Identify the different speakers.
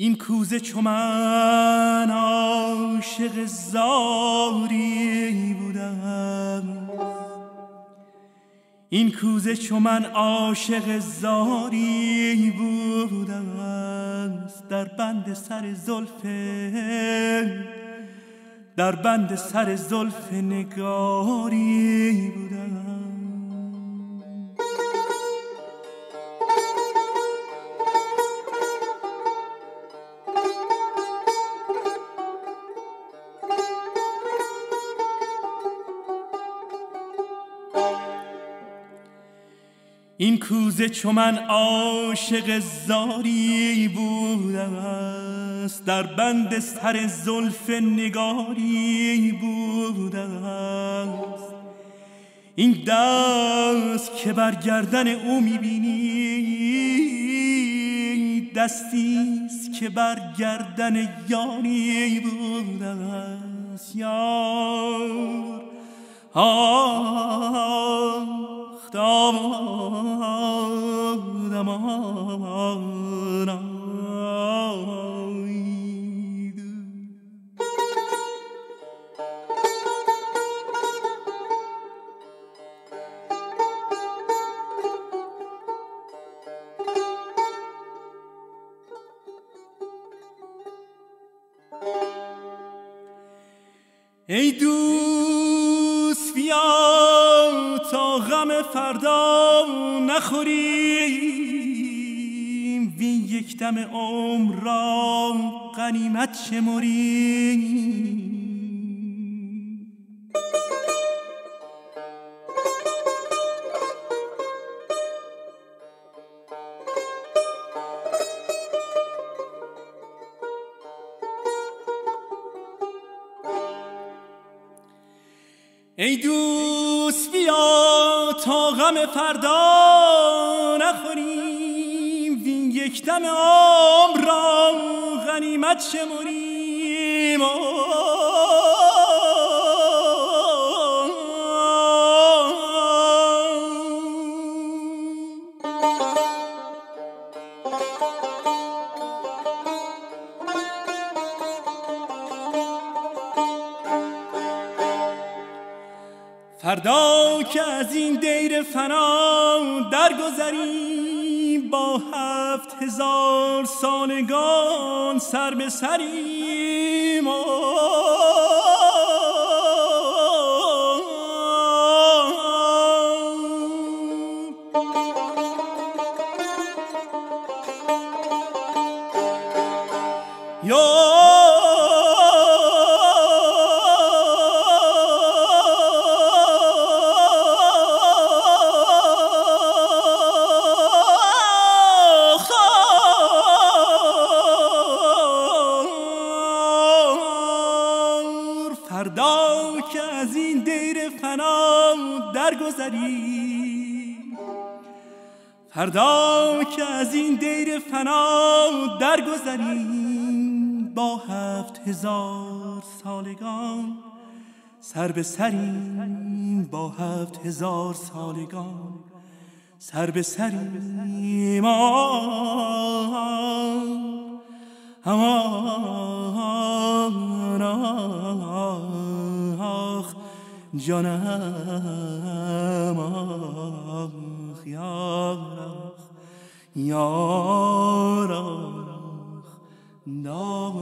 Speaker 1: این کوزه چو من عاشق زاری این کوزه چو من عاشق زاری بودم در بند سر زلف در بند سر زلف نگاری بودم. این کوزه چو من عاشق زاری بودم است در بند سر زلف نگاری بودم است این دست که بر گردن او می‌بینی دستیست که بر گردن یاری بودم است یار ای دوست بیا تا غم فردا نخوریم. وین یک دم عمر را غنیمت شمریم. ای دوست غم فردا نخوریم. وین یک دم عمر را غنیمت شمریم. فردا که از این دیر فنا درگذریم با هفت هزار سالگان سر به سریم فردا که از این دیر فنا درگذریم با هفت هزار سالگان سر به سریم با هفت هزار سالگان سر به سریم امان جانم آخ یارخ یارخ داغ